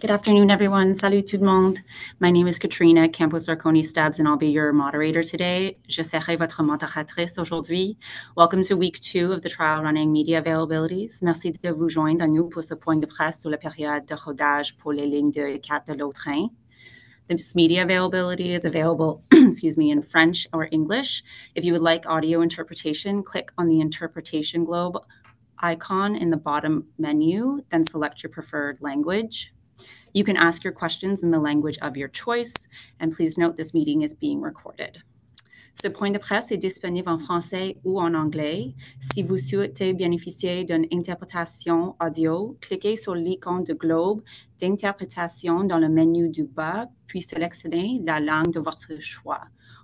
Good afternoon, everyone. Salut tout le monde. My name is Katrina Campos-Zarconi-Stubbs, and I'll be your moderator today. Je serai votre modératrice aujourd'hui. Welcome to week two of the trial running media availabilities. Merci de vous joindre à nous pour ce point de presse sur la période de rodage pour les lignes 2 et 4 de l'Autrin. This media availability is available, excuse me, in French or English. If you would like audio interpretation, click on the interpretation globe icon in the bottom menu, then select your preferred language. You can ask your questions in the language of your choice, and please note this meeting is being recorded. Ce point de presse est disponible en français ou en anglais. Si vous souhaitez bénéficier d'une interprétation audio, cliquez sur l'icône de globe d'interprétation dans le menu du bas, puis sélectionnez la langue de votre choix.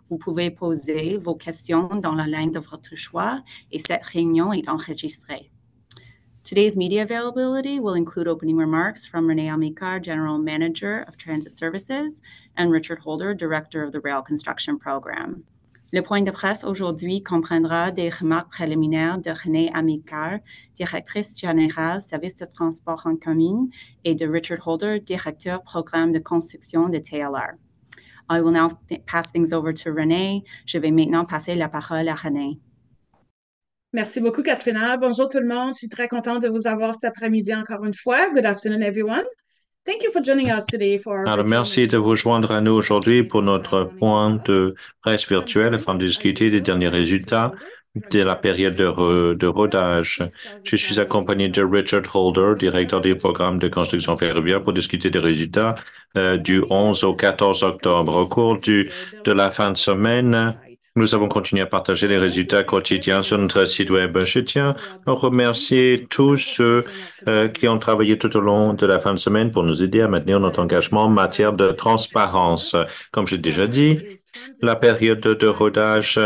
Vous pouvez poser vos questions dans la langue de votre choix et cette réunion est enregistrée. Today's media availability will include opening remarks from René Amicard, General Manager of Transit Services, and Richard Holder, Director of the Rail Construction Program. Le point de presse aujourd'hui comprendra des remarques préliminaires de René Amicard, Directrice générale Service de transport en commun, et de Richard Holder, Directeur Programme de construction de TLR. I will now pass things over to René. Je vais maintenant passer la parole à René. Merci beaucoup, Katrina. Bonjour tout le monde. Je suis très contente de vous avoir cet après-midi encore une fois. Good afternoon, everyone. Thank you for joining us today for our Alors, merci de vous joindre à nous aujourd'hui pour notre point de presse virtuelle afin de discuter des derniers résultats de la période de, re, de rodage. Je suis accompagné de Richard Holder, directeur des programmes de construction ferroviaire, pour discuter des résultats euh, du 11 au 14 octobre. Au cours du, de la fin de semaine, nous avons continué à partager les résultats quotidiens sur notre site web. Je tiens à remercier tous ceux euh, qui ont travaillé tout au long de la fin de semaine pour nous aider à maintenir notre engagement en matière de transparence. Comme j'ai déjà dit, la période de rodage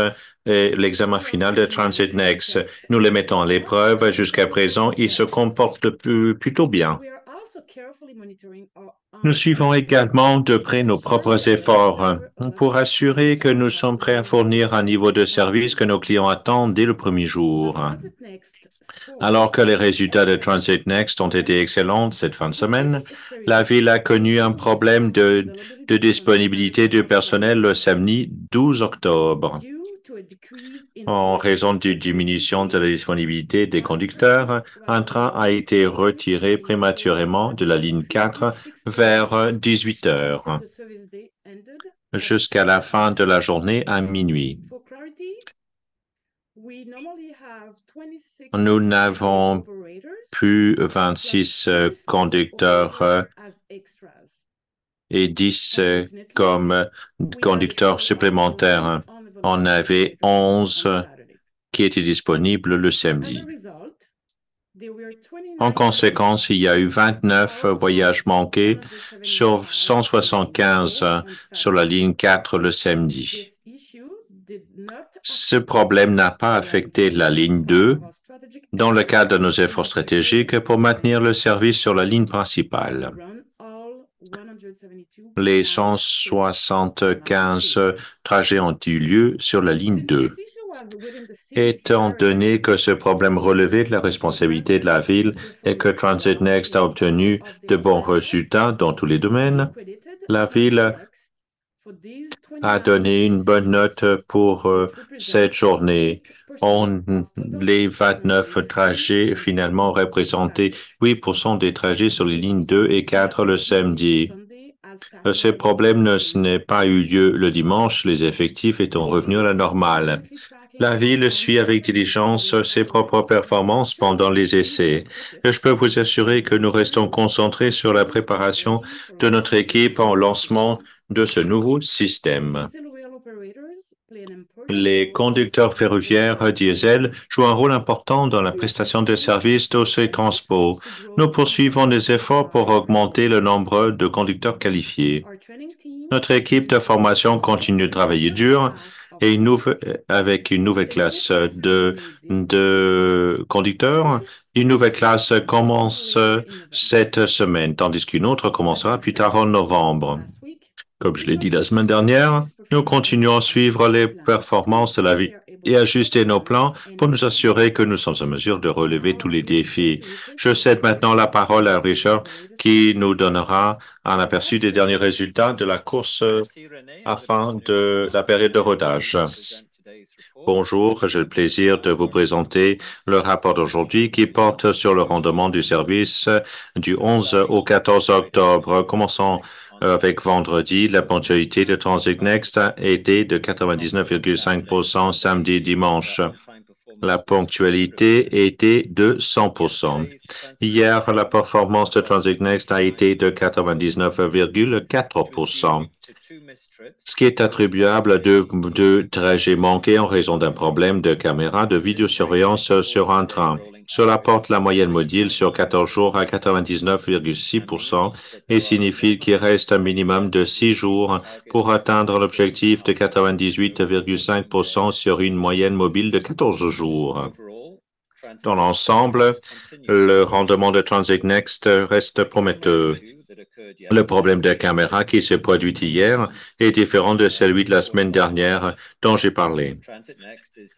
et l'examen final de Transit Next, nous les mettons à l'épreuve. Jusqu'à présent, ils se comportent plutôt bien. Nous suivons également de près nos propres efforts pour assurer que nous sommes prêts à fournir un niveau de service que nos clients attendent dès le premier jour. Alors que les résultats de Transit Next ont été excellents cette fin de semaine, la ville a connu un problème de, disponibilité du personnel le samedi 12 octobre. En raison d'une diminution de la disponibilité des conducteurs, un train a été retiré prématurément de la ligne 4 vers 18 heures. Jusqu'à la fin de la journée à minuit. Nous n'avons plus 26 conducteurs et 10 comme conducteurs supplémentaires on avait 11 qui étaient disponibles le samedi. En conséquence, il y a eu 29 voyages manqués sur 175 sur la ligne 4 le samedi. Ce problème n'a pas affecté la ligne 2 dans le cadre de nos efforts stratégiques pour maintenir le service sur la ligne principale. Les 175 trajets ont eu lieu sur la ligne 2. Étant donné que ce problème relevait de la responsabilité de la ville et que Transit Next a obtenu de bons résultats dans tous les domaines, la ville a donné une bonne note pour euh, cette journée. On, les 29 trajets finalement représentaient 8% des trajets sur les lignes 2 et 4 le samedi. Ce problème n'a pas eu lieu le dimanche, les effectifs étant revenus à la normale. La ville suit avec diligence ses propres performances pendant les essais. Et je peux vous assurer que nous restons concentrés sur la préparation de notre équipe en lancement de ce nouveau système. Les conducteurs ferroviaires diesel jouent un rôle important dans la prestation de services d'OC Transport. Nous poursuivons des efforts pour augmenter le nombre de conducteurs qualifiés. Notre équipe de formation continue de travailler dur et une avec une nouvelle classe de, de conducteurs. Une nouvelle classe commence cette semaine, tandis qu'une autre commencera plus tard en novembre. Comme je l'ai dit la semaine dernière, nous continuons à suivre les performances de la, et ajuster nos plans pour nous assurer que nous sommes en mesure de relever tous les défis. Je cède maintenant la parole à Richard qui nous donnera un aperçu des derniers résultats de la course à fin de la période de rodage. Bonjour, j'ai le plaisir de vous présenter le rapport d'aujourd'hui qui porte sur le rendement du service du 11 au 14 octobre. Commençons avec vendredi, la ponctualité de Transit Next a été de 99,5% samedi dimanche. La ponctualité était de 100% Hier, la performance de Transit Next a été de 99,4% ce qui est attribuable à deux trajets manqués en raison d'un problème de caméra de vidéosurveillance sur un train. Cela porte la moyenne module sur 14 jours à 99,6% et signifie qu'il reste un minimum de 6 jours pour atteindre l'objectif de 98,5% sur une moyenne mobile de 14 jours. Dans l'ensemble, le rendement de Transit Next reste prometteur. Le problème de caméra qui s'est produit hier est différent de celui de la semaine dernière dont j'ai parlé.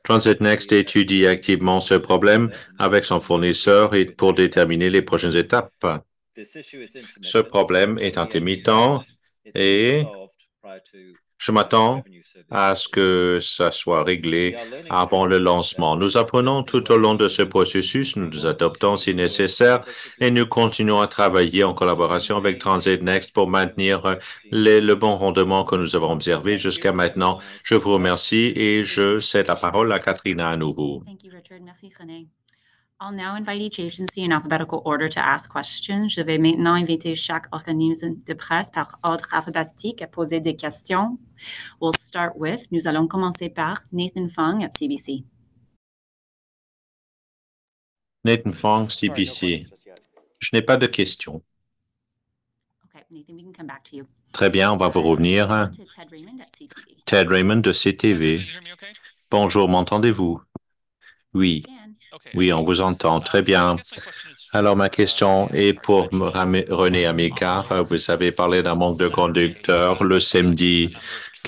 Transit Next étudie activement ce problème avec son fournisseur pour déterminer les prochaines étapes. Ce problème est intermittent et je m'attends à ce que ça soit réglé avant le lancement. Nous apprenons tout au long de ce processus, nous nous adoptons si nécessaire et nous continuons à travailler en collaboration avec Transit Next pour maintenir le bon rendement que nous avons observé jusqu'à maintenant. Je vous remercie et je cède la parole à Katrina à nouveau. I'll now invite each agency in alphabetical order to ask questions. Je vais maintenant inviter chaque organisme de presse par ordre alphabétique à poser des questions. We'll start with, nous allons commencer par Nathan Fung at CBC. Nathan Fung, CBC. Je n'ai pas de questions. Okay, Nathan, we can come back to you. Très bien, on va vous revenir. Ted Raymond de CTV. Can you hear me okay? Bonjour, m'entendez-vous? Oui. Oui, on vous entend. Très bien. Alors, ma question est pour René Amicard. Vous avez parlé d'un manque de conducteurs le samedi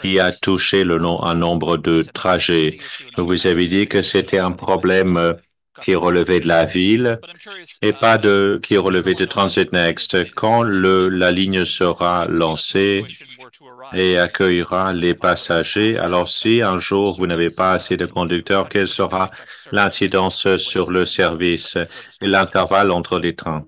qui a touché le nom, un nombre de trajets. Vous avez dit que c'était un problème euh, qui relevait de la ville et pas de qui relevait de Transit Next. Quand le, la ligne sera lancée et accueillera les passagers, alors si un jour vous n'avez pas assez de conducteurs, quelle sera l'incidence sur le service et l'intervalle entre les trains?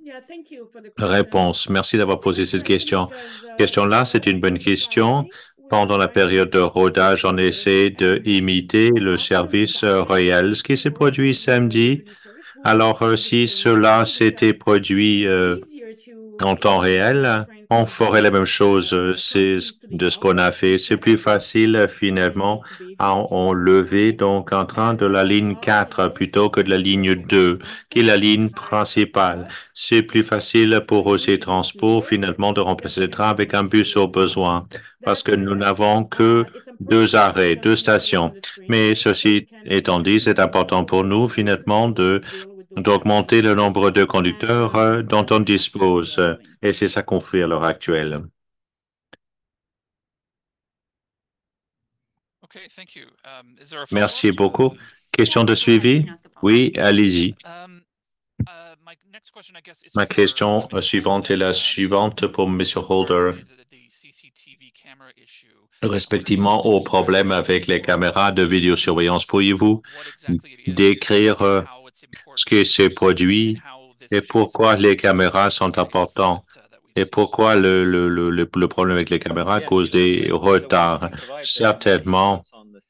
Réponse. Merci d'avoir posé cette question. Question-là, c'est une bonne question. Pendant la période de rodage, on essaie de imiter le service réel. Ce qui s'est produit samedi, alors euh, si cela s'était produit euh, en temps réel, on ferait la même chose. C'est ce- de ce qu'on a fait. C'est plus facile finalement à enlever donc un train de la ligne 4 plutôt que de la ligne 2, qui est la ligne principale. C'est plus facile pour OC Transport finalement de remplacer le train avec un bus au besoin parce que nous n'avons que deux arrêts, deux stations. Mais ceci étant dit, c'est important pour nous finalement de d'augmenter le nombre de conducteurs euh, dont on dispose. Et c'est ça qu'on fait à l'heure actuelle. Um, Merci beaucoup. Question de suivi? Oui, allez-y. Um, uh, Ma question suivante est la Holder. suivante pour M. Holder. Respectivement au problème avec les caméras de vidéosurveillance, pourriez-vous décrire ce qui s'est produit et pourquoi les caméras sont importantes et pourquoi le, le, le, le problème avec les caméras cause des retards. Certainement,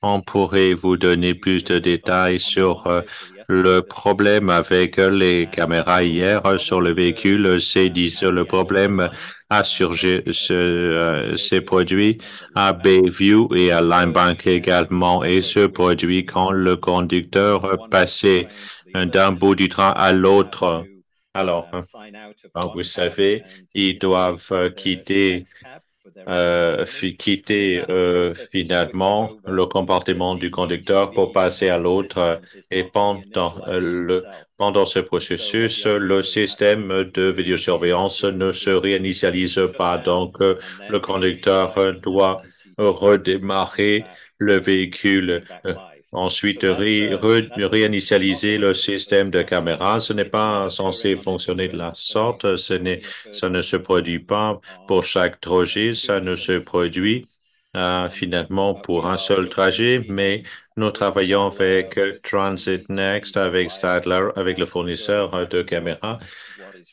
on pourrait vous donner plus de détails sur euh, le problème avec les caméras hier sur le véhicule. C'est dit, le problème a surgi, euh, s'est produit à Bayview et à Limebank également et se produit quand le conducteur passait d'un bout du train à l'autre. Alors, vous savez, ils doivent quitter euh, quitter euh, finalement le comportement du conducteur pour passer à l'autre et pendant euh, le pendant ce processus, le système de vidéosurveillance ne se réinitialise pas. Donc, le conducteur doit redémarrer le véhicule. Ensuite réinitialiser le système de caméra. Ce n'est pas censé fonctionner de la sorte. Ce ça ne se produit pas pour chaque trajet. Ça ne se produit euh, finalement pour un seul trajet, mais nous travaillons avec Transit Next, avec Stadler, avec le fournisseur de caméras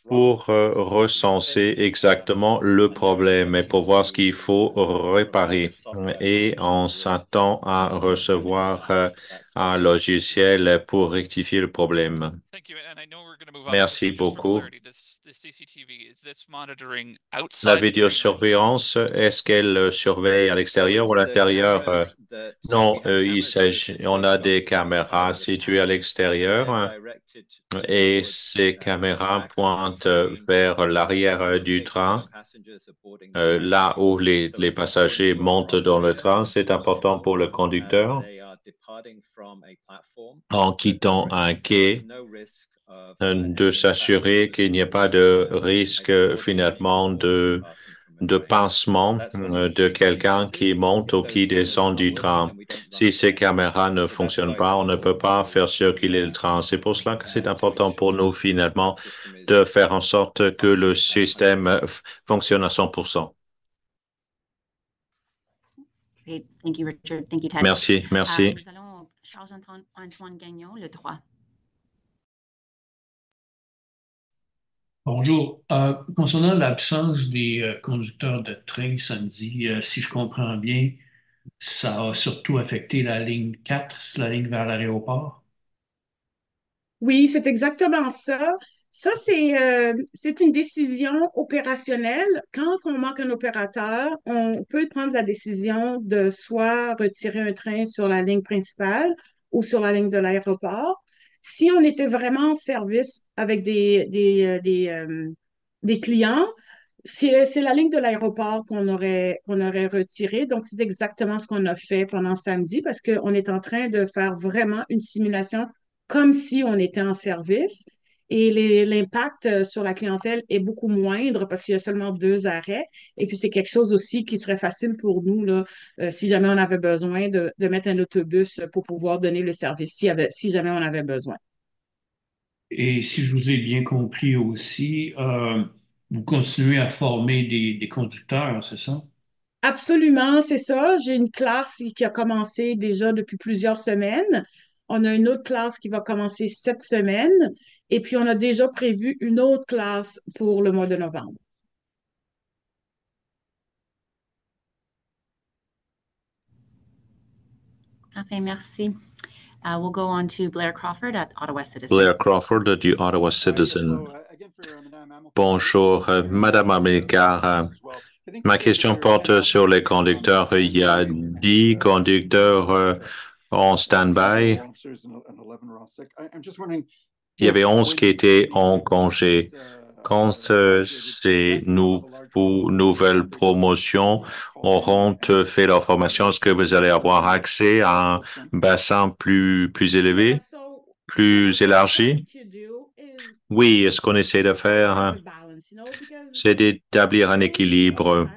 pour euh, recenser exactement le problème et pour voir ce qu'il faut réparer. Et on s'attend à recevoir euh, un logiciel pour rectifier le problème. Merci beaucoup. La vidéosurveillance, est-ce qu'elle surveille à l'extérieur ou à l'intérieur? Non, il s'agit, on a des caméras situées à l'extérieur et ces caméras pointent vers l'arrière du train, là où les, les passagers montent dans le train. C'est important pour le conducteur. en quittant un quai de s'assurer qu'il n'y ait pas de risque finalement de, de pincement de quelqu'un qui monte ou qui descend du train. Si ces caméras ne fonctionnent pas, on ne peut pas faire circuler le train. C'est pour cela que c'est important pour nous finalement de faire en sorte que le système fonctionne à 100%. Thank you, Richard. Thank you, Ted. Merci, merci. Euh, nous allons Charles-Antoine Gagnon, le droit. Bonjour. Euh, concernant l'absence des euh, conducteurs de train samedi, euh, si je comprends bien, ça a surtout affecté la ligne 4, la ligne vers l'aéroport? Oui, c'est exactement ça. Ça, c'est c'est une décision opérationnelle. Quand on manque un opérateur, on peut prendre la décision de soit retirer un train sur la ligne principale ou sur la ligne de l'aéroport. Si on était vraiment en service avec des, euh, euh, clients, c'est la ligne de l'aéroport qu'on aurait retirée. Donc, c'est exactement ce qu'on a fait pendant samedi parce qu'on est en train de faire vraiment une simulation comme si on était en service. Et l'impact euh, sur la clientèle est beaucoup moindre parce qu'il y a seulement deux arrêts. Et puis, c'est quelque chose aussi qui serait facile pour nous, là, euh, si jamais on avait besoin de, de mettre un autobus pour pouvoir donner le service, si, avait- si jamais on avait besoin. Et si je vous ai bien compris aussi, euh, vous continuez à former des, des conducteurs, c'est ça? Absolument, c'est ça. J'ai une classe qui a commencé déjà depuis plusieurs semaines. On a une autre classe qui va commencer cette semaine. Et puis, on a déjà prévu une autre classe pour le mois de novembre. Parfait, merci. Uh, we'll go on to Blair Crawford at Ottawa Citizen. Blair Crawford du Ottawa Citizen. Bonjour, euh, Madame Amilcar. euh, Ma question porte sur les conducteurs. Il y a dix conducteurs euh, en stand-by. Il y avait onze qui étaient en congé. Quand euh, ces nouvelles promotions auront euh, fait leur formation, est-ce que vous allez avoir accès à un bassin plus, plus élevé, plus élargi? Oui, ce qu'on essaie de faire, c'est d'établir un équilibre?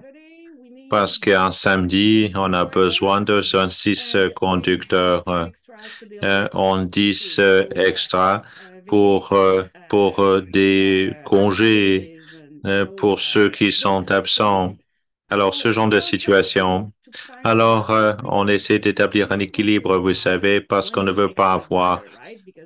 Parce qu'un samedi, on a besoin de 106 conducteurs, euh, on 10 euh, extra pour, euh, pour euh, des congés euh, pour ceux qui sont absents. Alors, ce genre de situation. Alors, euh, on essaie d'établir un équilibre, vous savez, parce qu'on ne veut pas avoir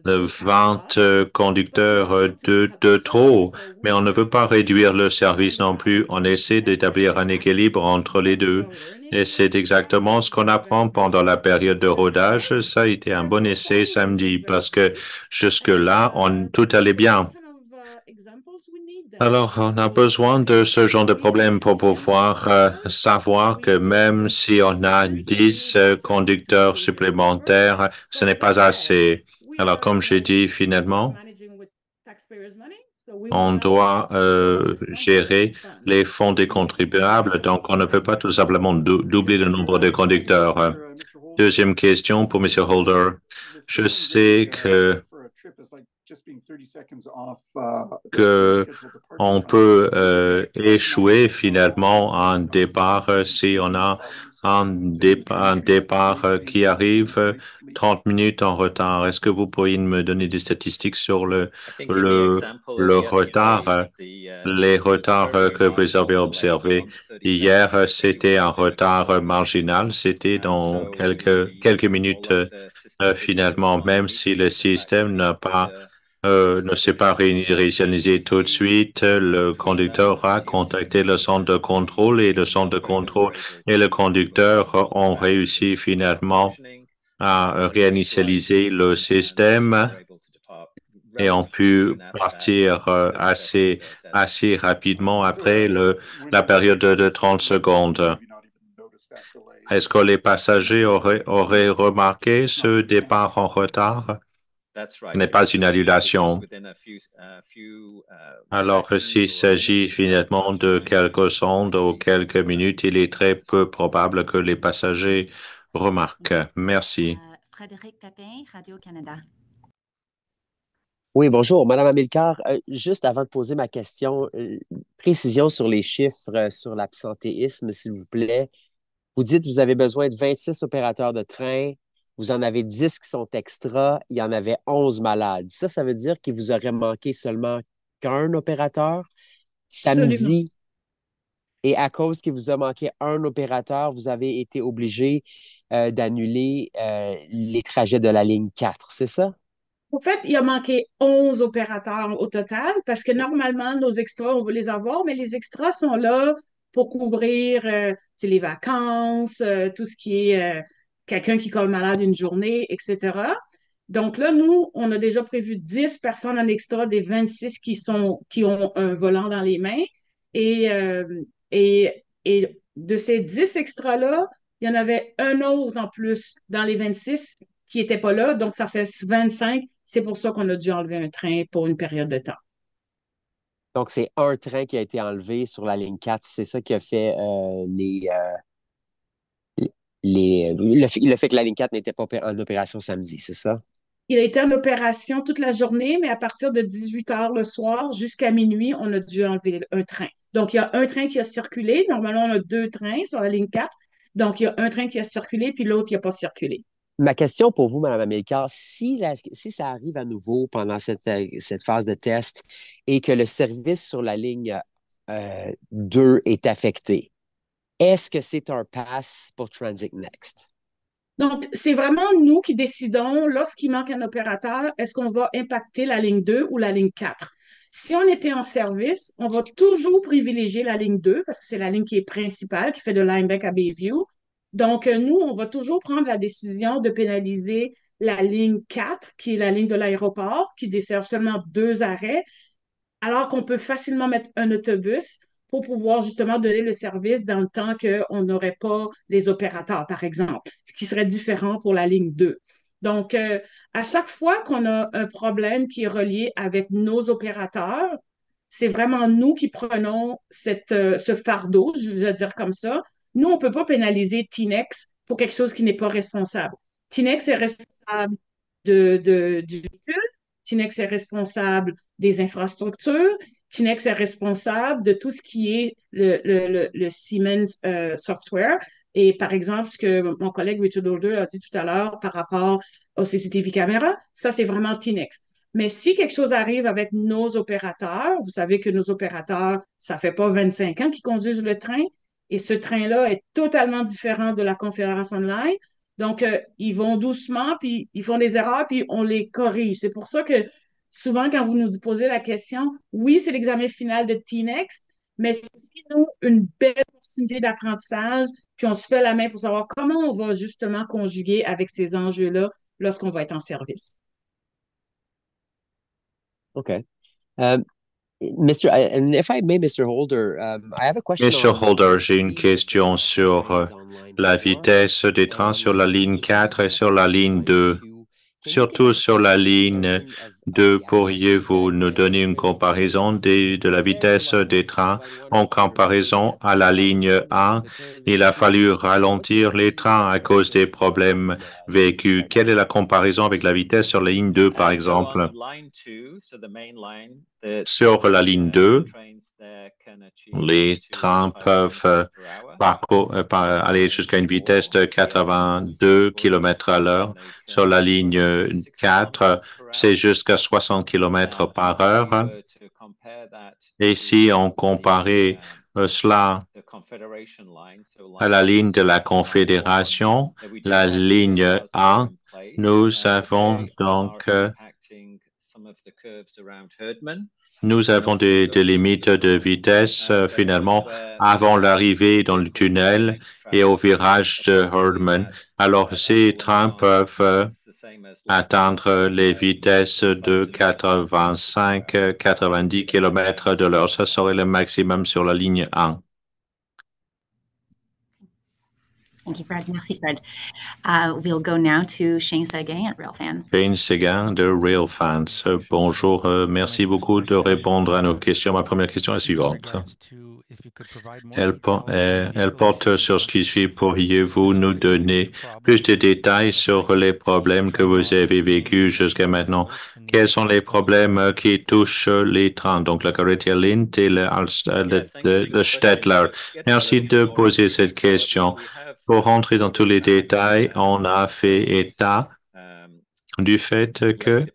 de 20 euh, conducteurs euh, de, de trop, mais on ne veut pas réduire le service non plus. On essaie d'établir un équilibre entre les deux. Et c'est exactement ce qu'on apprend pendant la période de rodage. Ça a été un bon essai samedi parce que jusque-là, tout allait bien. Alors, on a besoin de ce genre de problème pour pouvoir euh, savoir que même si on a 10 euh, conducteurs supplémentaires, ce n'est pas assez. Alors, comme j'ai dit, finalement, on doit euh, gérer les fonds des contribuables, donc on ne peut pas tout simplement dou- doubler le nombre de conducteurs. Deuxième question pour M. Holder. Je sais que que on peut euh, échouer finalement en départ euh, si on a un, départ, un départ euh, qui arrive 30 minutes en retard. Est-ce que vous pourriez me donner des statistiques sur le, le, le retard, les retards que vous avez observés? Hier, c'était un retard marginal, c'était dans quelques, quelques minutes finalement, même si le système n'a pas euh, ne s'est pas réinitialisé tout de suite. Le conducteur a contacté le centre de contrôle et le centre de contrôle et le conducteur ont réussi finalement à réinitialiser le système et ont pu partir euh, assez, rapidement après le, la période de 30 secondes. Est-ce que les passagers auraient remarqué ce départ en retard? Ce n'est pas une annulation. Alors, s'il s'agit finalement de quelques secondes ou quelques minutes, il est très peu probable que les passagers remarquent. Merci. Frédéric Pépin, Radio-Canada. Oui, bonjour, Madame Amilcar. Euh, juste avant de poser ma question, euh, précision sur les chiffres euh, sur l'absentéisme, s'il vous plaît. Vous dites que vous avez besoin de 26 opérateurs de train, vous en avez 10 qui sont extra, il y en avait 11 malades. Ça, ça veut dire qu'il vous aurait manqué seulement qu'un opérateur? Samedi. Absolument. Et à cause qu'il vous a manqué un opérateur, vous avez été obligé euh, d'annuler euh, les trajets de la ligne 4, c'est ça? En fait, il a manqué 11 opérateurs au total parce que normalement, nos extras, on veut les avoir, mais les extras sont là pour couvrir euh, les vacances, euh, tout ce qui est quelqu'un qui colle malade une journée, etc. Donc là, nous, on a déjà prévu 10 personnes en extra des 26 qui, sont, qui ont un volant dans les mains. Et, euh, et, et de ces 10 extras-là, il y en avait un autre en plus dans les 26 qui n'était pas là. Donc, ça fait 25. C'est pour ça qu'on a dû enlever un train pour une période de temps. Donc, c'est un train qui a été enlevé sur la ligne 4. C'est ça qui a fait euh, les, euh, les, le, fait, le fait que la ligne 4 n'était pas en opération samedi, c'est ça? Il a été en opération toute la journée, mais à partir de 18 heures le soir jusqu'à minuit, on a dû enlever un train. Donc, il y a un train qui a circulé. Normalement, on a deux trains sur la ligne 4. Donc, il y a un train qui a circulé, puis l'autre qui n'a pas circulé. Ma question pour vous, Mme Amilcar, si, la- si ça arrive à nouveau pendant cette, euh, cette phase de test et que le service sur la ligne euh, 2 est affecté, est-ce que c'est un pass pour Transit Next? Donc, c'est vraiment nous qui décidons, lorsqu'il manque un opérateur, est-ce qu'on va impacter la ligne 2 ou la ligne 4? Si on était en service, on va toujours privilégier la ligne 2 parce que c'est la ligne qui est principale, qui fait de Lineback à Bayview. Donc, euh, nous, on va toujours prendre la décision de pénaliser la ligne 4, qui est la ligne de l'aéroport, qui dessert seulement deux arrêts, alors qu'on peut facilement mettre un autobus pour pouvoir justement donner le service dans le temps qu'on n'aurait pas les opérateurs, par exemple, ce qui serait différent pour la ligne 2. Donc, euh, à chaque fois qu'on a un problème qui est relié avec nos opérateurs, c'est vraiment nous qui prenons cette, euh, ce fardeau, je vais dire comme ça. Nous, on ne peut pas pénaliser Tinex pour quelque chose qui n'est pas responsable. Tinex est responsable de, de, du véhicule, Tinex est responsable des infrastructures, Tinex est responsable de tout ce qui est le, Siemens euh, Software. Et par exemple, ce que mon collègue Richard Holder a dit tout à l'heure par rapport aux CCTV caméras, ça, c'est vraiment Tinex. Mais si quelque chose arrive avec nos opérateurs, vous savez que nos opérateurs, ça fait pas 25 ans qu'ils conduisent le train, et ce train-là est totalement différent de la Confédération de Line. Donc, euh, ils vont doucement, puis ils font des erreurs, puis on les corrige. C'est pour ça que souvent, quand vous nous posez la question, oui, c'est l'examen final de TNEX, mais c'est aussi, nous, une belle opportunité d'apprentissage, puis on se fait la main pour savoir comment on va justement conjuguer avec ces enjeux-là lorsqu'on va être en service. OK. Um, Mr. I- and if I may, Mr. Holder, um, I have a question. Monsieur on Holder, j'ai une question sur euh, trains on line la vitesse des trains sur la ligne 4 et sur la ligne 2, surtout sur la ligne 2, pourriez-vous nous donner une comparaison de la vitesse des trains en comparaison à la ligne 1? Il a fallu ralentir les trains à cause des problèmes vécus. Quelle est la comparaison avec la vitesse sur la ligne 2, par exemple? Sur la ligne 2, les trains peuvent euh, euh, aller jusqu'à une vitesse de 82 km à l'heure. Sur la ligne 4, c'est jusqu'à 60 km par heure. Et si on comparait euh, cela à la ligne de la Confédération, la ligne 1, nous avons donc nous avons des, des, limites de vitesse finalement avant l'arrivée dans le tunnel et au virage de Herdman. Alors, ces trains peuvent atteindre les vitesses de 85-90 km de l'heure. Ça serait le maximum sur la ligne 1. Thank you, Fred. Merci, Fred. Uh, we'll go now to Shane Seguin at Railfans. Shane Seguin de Railfans. Bonjour, euh, merci beaucoup de répondre à nos questions. Ma première question est la suivante. Elle, elle, porte sur ce qui suit. Pourriez-vous nous donner plus de détails sur les problèmes que vous avez vécus jusqu'à maintenant? Quels sont les problèmes qui touchent les trains, donc la carretère Lint et le, le, le, le Stettler? Merci de poser cette question. Pour rentrer dans tous les détails, on a fait état du fait que,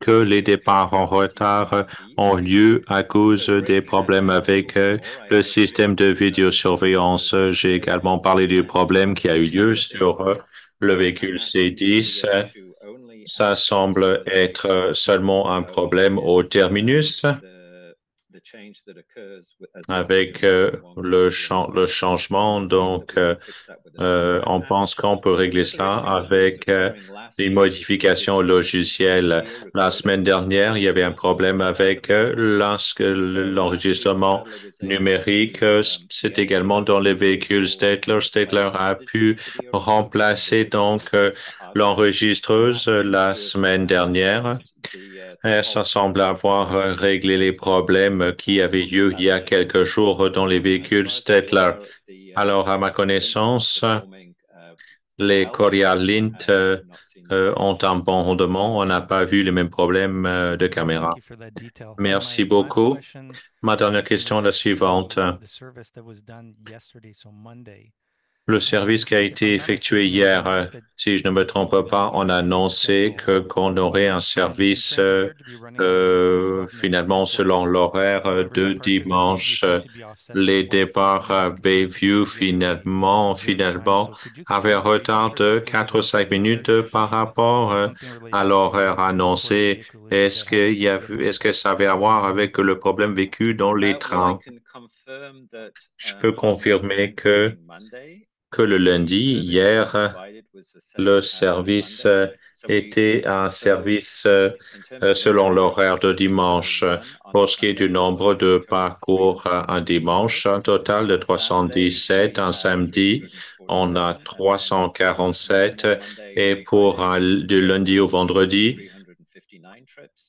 que les départs en retard ont lieu à cause des problèmes avec le système de vidéosurveillance. J'ai également parlé du problème qui a eu lieu sur le véhicule C10. Ça semble être seulement un problème au terminus avec euh, le, cha le, changement. Donc, euh, euh, on pense qu'on peut régler cela avec euh, une modification logicielle. La semaine dernière, il y avait un problème avec l'enregistrement numérique. C'est également dans les véhicules Statler. Statler a pu remplacer donc l'enregistreuse la semaine dernière. Ça semble avoir réglé les problèmes qui avaient lieu il y a quelques jours dans les véhicules Stettler. Alors, à ma connaissance, les Korea Lint euh, ont un bon rendement. On n'a pas vu les mêmes problèmes euh, de caméra. Merci beaucoup. Ma dernière question est la suivante. Le service qui a été effectué hier, si je ne me trompe pas, on a annoncé qu'on aurait un service euh, finalement selon l'horaire de dimanche. Les départs à Bayview finalement finalement avaient un retard de 4 ou 5 minutes par rapport à l'horaire annoncé. Est-ce que, y a, est-ce que ça avait à voir avec le problème vécu dans les trains? Je peux confirmer que que le lundi, hier, le service était un service selon l'horaire de dimanche. Pour ce qui est du nombre de parcours un dimanche, un total de 317, un samedi, on a 347 et pour un, du lundi au vendredi,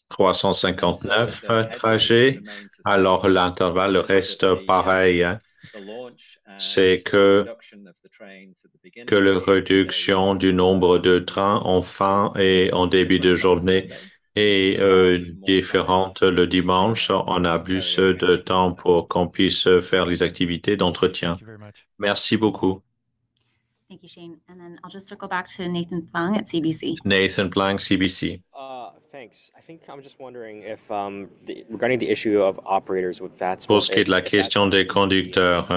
359 trajets. Alors l'intervalle reste pareil. C'est que que la réduction du nombre de trains en fin et en début de journée est euh, différente le dimanche. On a plus de temps pour qu'on puisse faire les activités d'entretien. Merci beaucoup. Thank you, Shane. And then I'll just circle back to Nathan Fung at CBC. Nathan Fung, CBC. Uh, thanks. I think I'm just wondering if, um, the, regarding the issue of operators with VATS. Pour ce qui est de la question des conducteurs,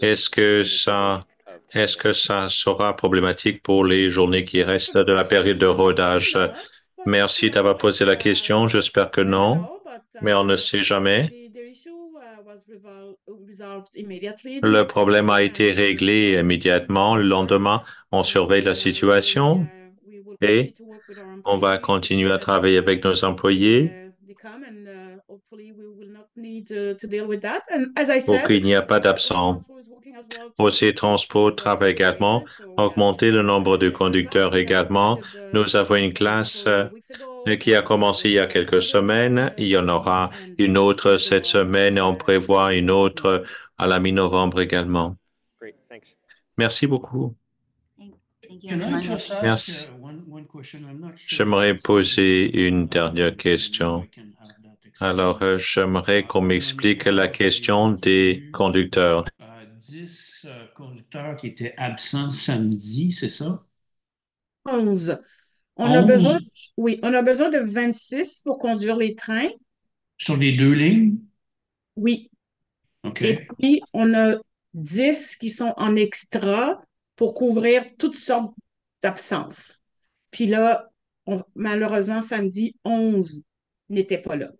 est-ce que ça est-ce que ça sera problématique pour les journées qui restent de la période de rodage? Merci d'avoir posé la question. J'espère que non, mais on ne sait jamais. Le problème a été réglé immédiatement. Le lendemain, on surveille la situation et on va continuer à travailler avec nos employés pour qu'il n'y ait pas d'absent. Aussi, Transport travaille également, augmenter le nombre de conducteurs également. Nous avons une classe et qui a commencé il y a quelques semaines. Il y en aura une autre cette semaine et on prévoit une autre à la mi-novembre également. Great, thanks. Merci beaucoup. Merci. J'aimerais poser une dernière question. Alors, euh, j'aimerais qu'on m'explique la question des conducteurs. Euh, 10 euh, conducteurs qui étaient absents samedi, c'est ça? 11. On a 11 besoin, oui, on a besoin de 26 pour conduire les trains. sur les deux lignes? Oui. OK. Et puis, on a 10 qui sont en extra pour couvrir toutes sortes d'absences. Puis là, on- malheureusement, samedi, 11 n'étaient pas là.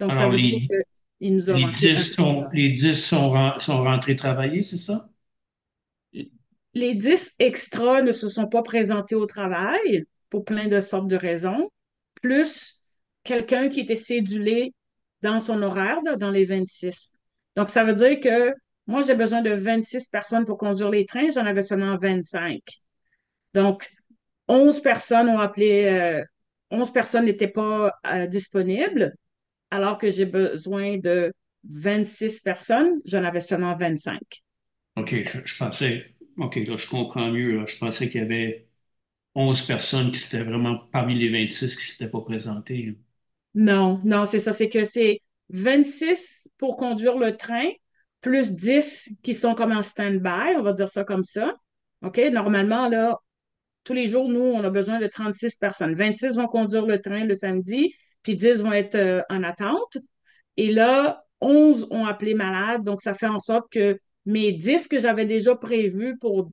Donc, ça veut les- dire qu'il nous a Les manqué 10 un sont, les 10 sont, sont rentrés travailler, c'est ça? Les 10 extras ne se sont pas présentés au travail pour plein de sortes de raisons, plus quelqu'un qui était cédulé dans son horaire, dans les 26. Donc, ça veut dire que moi, j'ai besoin de 26 personnes pour conduire les trains, j'en avais seulement 25. Donc, 11 personnes ont appelé, euh, 11 personnes n'étaient pas euh, disponibles, alors que j'ai besoin de 26 personnes, j'en avais seulement 25. OK, je, je pensais, OK, là, je comprends mieux. là. Je pensais qu'il y avait 11 personnes qui étaient vraiment parmi les 26 qui ne s'étaient pas présentées. Non, non, c'est ça, c'est que c'est 26 pour conduire le train, plus 10 qui sont comme en stand-by, on va dire ça comme ça. OK? Normalement, là, tous les jours, nous, on a besoin de 36 personnes. 26 vont conduire le train le samedi, puis 10 vont être euh, en attente. Et là, 11 ont appelé malade, donc ça fait en sorte que mes 10 que j'avais déjà prévus pour,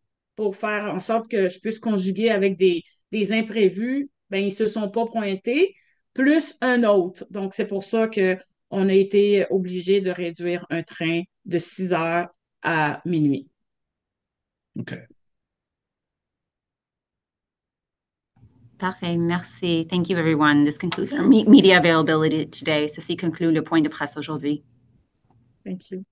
faire en sorte que je puisse conjuguer avec des, des imprévus, ben, ils ne se sont pas pointés, plus un autre. Donc, c'est pour ça qu'on a été obligé de réduire un train de 6 heures à minuit. OK. Parfait, merci. Thank you, everyone. This concludes our media availability today. Ceci conclut le point de presse aujourd'hui. Thank you.